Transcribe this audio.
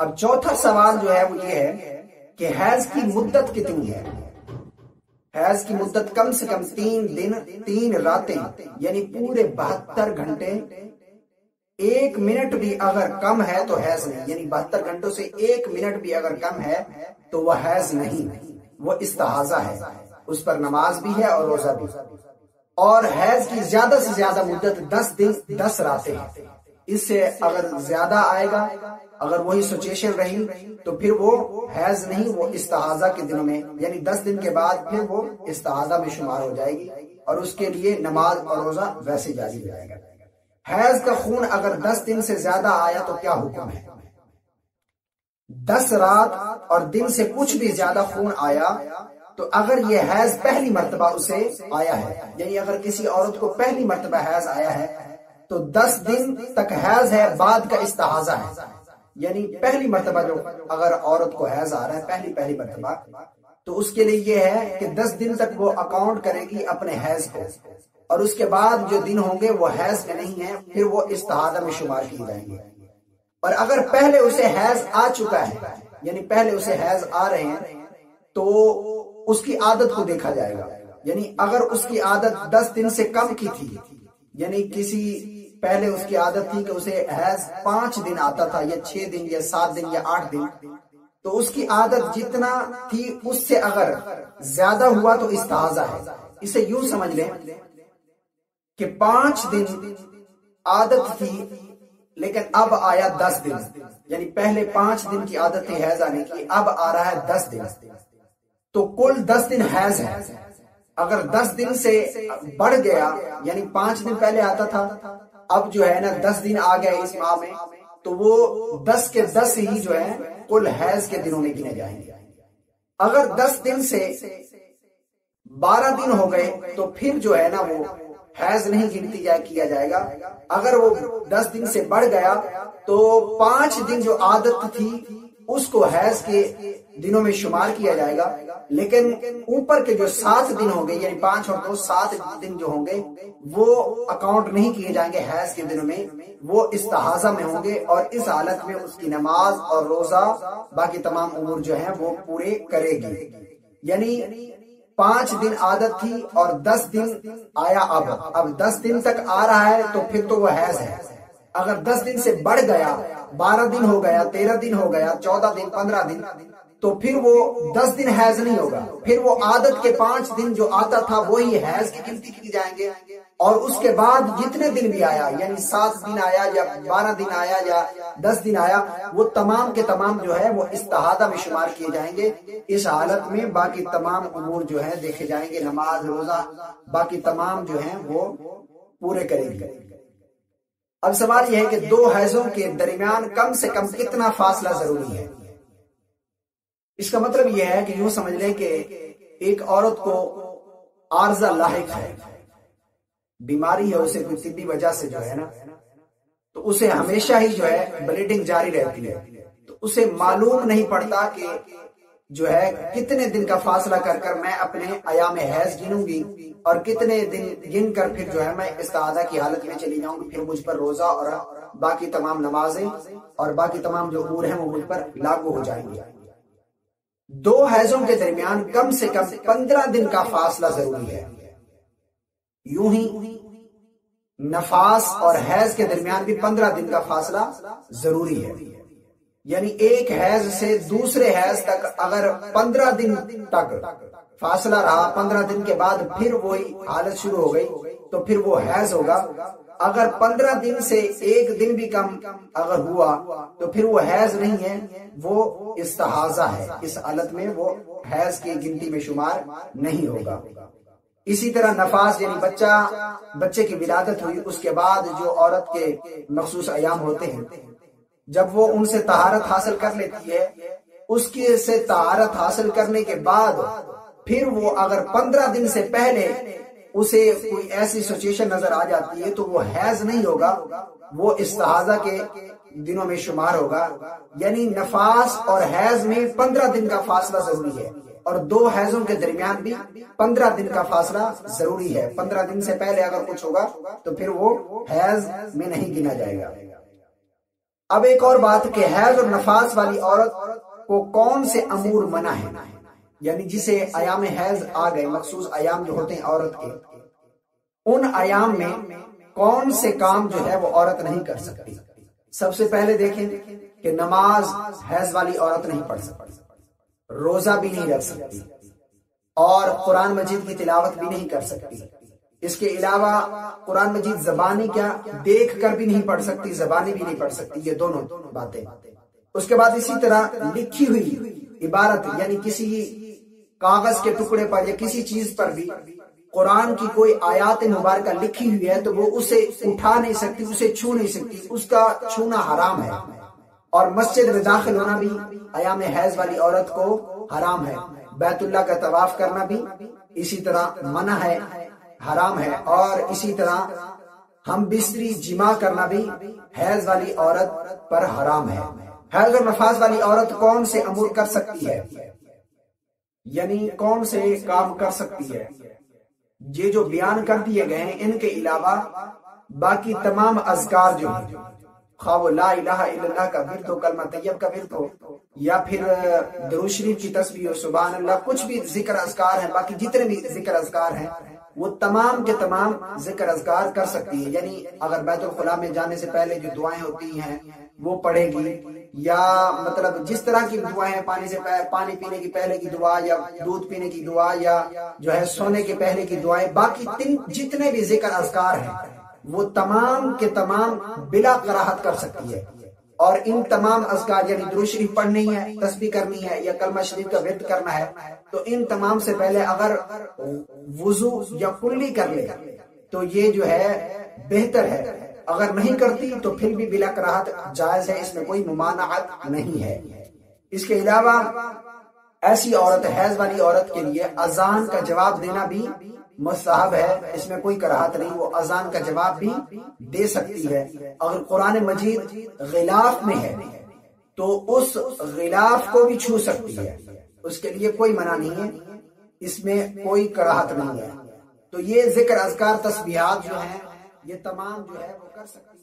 اب چوتھا سوال جو ہے وہ یہ ہے کہ حیض کی مدت کتنی ہے؟ حیض کی مدت کم سے کم تین دن، تین راتیں یعنی پورے بہتر گھنٹے۔ ایک منٹ بھی اگر کم ہے تو حیض نہیں یعنی بہتر گھنٹوں سے ایک منٹ بھی اگر کم ہے تو وہ حیض نہیں، وہ استحاضہ ہے۔ اس پر نماز بھی ہے اور روزہ بھی۔ اور حیض کی زیادہ سے زیادہ مدت دس دن، دس راتیں۔ اس سے اگر زیادہ آئے گا، اگر وہی سچویشن رہی، تو پھر وہ حیض نہیں، وہ استحاضہ کے دنوں میں یعنی دس دن کے بعد پھر وہ استحاضہ میں شمار ہو جائے گی اور اس کے لیے نماز اور روزہ ویسے جاری جائے گا۔ حیض کا خون اگر دس دن سے زیادہ آیا تو کیا حکم ہے؟ دس رات اور دن سے کچھ بھی زیادہ خون آیا تو اگر یہ حیض پہلی مرتبہ اسے آیا ہے یعنی اگر کسی عورت کو پہلی مرتبہ حیض آیا ہے تو دس دن تک حیض ہے، بعد کا استحاضہ ہے۔ یعنی پہلی مرتبہ جو اگر عورت کو حیض آ رہا ہے، پہلی پہلی مرتبہ۔ تو اس کے لیے یہ ہے کہ دس دن تک وہ اکاؤنٹ کرے گی اپنے حیض کو۔ اور اس کے بعد جو دن ہوں گے وہ حیض میں نہیں ہیں، پھر وہ استحادہ میں شمار کی جائیں گے۔ اور اگر پہلے اسے حیض آ چکا ہے یعنی پہلے اسے حیض آ رہے ہیں، تو اس کی عادت کو دیکھا جائے گا۔ یعنی اگر اس کی عادت دس دن سے کم کی تھی یعنی کسی پہلے اس کی عادت تھی کہ اسے حیض پانچ دن آتا تھا، یا چھ دن، یا سات دن، یا آٹھ دن۔ تو اس کی عادت جتنا تھی، اس سے اگر زیادہ ہوا تو استحاضہ ہے۔ اسے یوں سمجھ لیں کہ پانچ دن عادت تھی، لیکن اب آیا دس دن۔ یعنی پہلے پانچ دن کی عادت تھی حیض آنے کی، اب آ رہا ہے دس دن۔ تو کل دس دن حیض ہے۔ اگر دس دن سے بڑھ گیا یعنی پانچ دن پہلے آتا تھا اب جو ہے نا دس دن آ گیا اس ماہ میں، تو وہ دس کے دس ہی جو ہے کل حیض کے دنوں میں گنے جائیں گے۔ اگر دس دن سے بارہ دن ہو گئے، تو پھر جو ہے نا وہ حیض نہیں گنتی جائے کیا جائے گا۔ اگر وہ دس دن سے بڑھ گیا، تو پانچ دن جو عادت تھی اس کو حیض کے دنوں میں شمار کیا جائے گا۔ لیکن اوپر کے جو سات دن ہوں گے یعنی پانچ اور دو سات دن جو ہوں گے، وہ اکاؤنٹ نہیں کیے جائیں گے حیض کے دنوں میں۔ وہ استحاضہ میں ہوں گے اور اس حالت میں اس کی نماز اور روزہ باقی تمام امور جو ہیں وہ پورے کرے گی۔ یعنی پانچ دن عادت تھی اور دس دن آیا اب۔ اب دس دن تک آ رہا ہے تو پھر تو وہ حیض ہے۔ اگر دس دن سے بڑھ گیا، بارہ دن ہو گیا، تیرہ دن ہو گیا، چودہ دن، پندرہ دن، تو پھر وہ دس دن حیض نہیں ہوگا۔ پھر وہ عادت کے پانچ دن جو آتا تھا، وہی حیض کی گنتی کی جائیں گے۔ اور اس کے بعد جتنے دن بھی آیا یعنی سات دن آیا یا بارہ دن آیا یا دس دن آیا، وہ تمام کے تمام جو ہے، وہ استحادہ میں شمار کیے جائیں گے۔ اس حالت میں باقی تمام امور جو ہے دیکھے جائیں گے، نماز، روزہ، باقی تمام جو ہیں، وہ پورے کریں گے۔ اب سوال یہ ہے کہ دو حیضوں کے درمیان کم سے کم کتنا فاصلہ ضروری ہے؟ اس کا مطلب یہ ہے کہ یوں سمجھ لیں کہ ایک عورت کو عارضہ لاحق ہے، بیماری ہے اسے کوئی طبی وجہ سے جو ہے نا، تو اسے ہمیشہ ہی جو ہے بلیڈنگ جاری رہتی ہے۔ تو اسے معلوم نہیں پڑتا کہ جو ہے، کتنے دن کا فاصلہ کر کر میں اپنے ایام حیض گنوں گی اور کتنے دن گن کر پھر جو ہے میں استعادہ کی حالت میں چلی جاؤں گی، پھر مجھ پر روزہ اور باقی تمام نمازیں اور باقی تمام جو امور ہیں وہ مجھ پر لاگو ہو جائیں گے دو حیضوں کے درمیان کم سے کم پندرہ دن کا فاصلہ ضروری ہے۔ یوں ہی نفاس اور حیض کے درمیان بھی پندرہ دن کا فاصلہ ضروری ہے۔ یعنی ایک حیض سے دوسرے حیض تک اگر پندرہ دن تک فاصلہ رہا، پندرہ دن کے بعد پھر وہی حالت شروع ہو گئی، تو پھر وہ حیض ہوگا۔ اگر پندرہ دن سے ایک دن بھی کم اگر ہوا، تو پھر وہ حیض نہیں ہے، وہ استحاضہ ہے۔ اس حالت میں وہ حیض کی گنتی میں شمار نہیں ہوگا۔ اسی طرح نفاس یعنی بچہ، بچے کی ولادت ہوئی، اس کے بعد جو عورت کے مخصوص ایام ہوتے ہیں جب وہ ان سے طہارت حاصل کر لیتی ہے، اس کی سے طہارت حاصل کرنے کے بعد پھر وہ اگر پندرہ دن سے پہلے اسے کوئی ایسی سچویشن نظر آ جاتی ہے تو وہ حیض نہیں ہوگا، وہ استحاضہ کے دنوں میں شمار ہوگا۔ یعنی نفاس اور حیض میں پندرہ دن کا فاصلہ ضروری ہے۔ اور دو حیضوں کے درمیان بھی پندرہ دن کا فاصلہ ضروری ہے۔ پندرہ دن سے پہلے اگر کچھ ہوگا تو پھر وہ حیض میں نہیں گنا جائے گا۔ اب ایک اور بات کہ حیض اور نفاس والی عورت کو کون سے امور منع ہے یعنی جسے ایام حیض آ گئے، مخصوص ایام جو ہوتے ہیں عورت کے، ان ایام میں کون سے کام جو ہے وہ عورت نہیں کر سکتی؟ سب سے پہلے دیکھیں کہ نماز حیض والی عورت نہیں پڑھ سکتی، روزہ بھی نہیں رکھ سکتی، اور قرآن مجید کی تلاوت بھی نہیں کر سکتی۔ اس کے علاوہ قرآن مجید زبانی کیا دیکھ کر بھی نہیں پڑھ سکتی زبانی بھی نہیں پڑھ سکتی، یہ دونوں باتیں۔ اس کے بعد اسی طرح لکھی ہوئی عبارت یعنی کسی کاغذ کے ٹکڑے پر یا کسی چیز پر بھی قرآن کی کوئی آیات مبارکہ لکھی ہوئی ہے تو وہ اسے اٹھا نہیں سکتی، اسے چھو نہیں سکتی، اس کا چھونا حرام ہے۔ اور مسجد میں داخل ہونا بھی ایام حیض والی عورت کو حرام ہے۔ بیت اللہ کا طواف کرنا بھی اسی طرح منع ہے۔ حرام ہے اور اسی طرح ہم بستری جمع کرنا بھی حیض والی عورت پر حرام ہے۔ حیض اور نفاذ والی عورت کون سے امور کر سکتی ہے؟ یعنی کون سے کام کر سکتی ہے؟ یہ جو بیان کر دیے گئے ہیں، ان کے علاوہ باقی تمام اذکار جو ہیں خواہ لا الہ الا اللہ کا ورد ہو، کلمہ طیب کا ورد ہو، یا پھر دروش شریف کی تسبیح ہو، سبحان اللہ، کچھ بھی ذکر اذکار ہیں، باقی جتنے بھی ذکر اذکار ہیں وہ تمام کے تمام ذکر اذکار کر سکتی ہے یعنی اگر بیت الخلاء میں جانے سے پہلے جو دعائیں ہوتی ہیں، وہ پڑھے گی۔ یا مطلب جس طرح کی دعائیں پانی سے پانی پینے کی پہلے کی دعا یا دودھ پینے کی دعا یا جو ہے سونے کے پہلے کی دعائیں، باقی تین جتنے بھی ذکر اذکار ہیں، وہ تمام کے تمام بلا کراہت کر سکتی ہے۔ اور ان تمام اذکار یعنی درو شریف پڑھنی ہے، تسبیح کرنی ہے یا کلمہ شریف کا ورد کرنا ہے، تو ان تمام سے پہلے اگر وضو یا کلی کر لے، تو یہ جو ہے بہتر ہے۔ اگر نہیں کرتی تو پھر بھی بلا کراہت جائز ہے، اس میں کوئی ممانعت نہیں ہے۔ اس کے علاوہ ایسی عورت، حیض والی عورت کے لیے اذان کا جواب دینا بھی مصحب ہے، اس میں کوئی کراہت نہیں، وہ اذان کا جواب بھی دے سکتی ہے۔ اگر قرآن مجید غلاف میں ہے، تو اس غلاف کو بھی چھو سکتی ہے۔ اس کے لیے کوئی منع نہیں ہے، اس میں کوئی کراہت نہیں ہے۔ تو یہ ذکر اذکار تسبیحات جو ہیں، یہ تمام جو ہے، وہ کر سکتی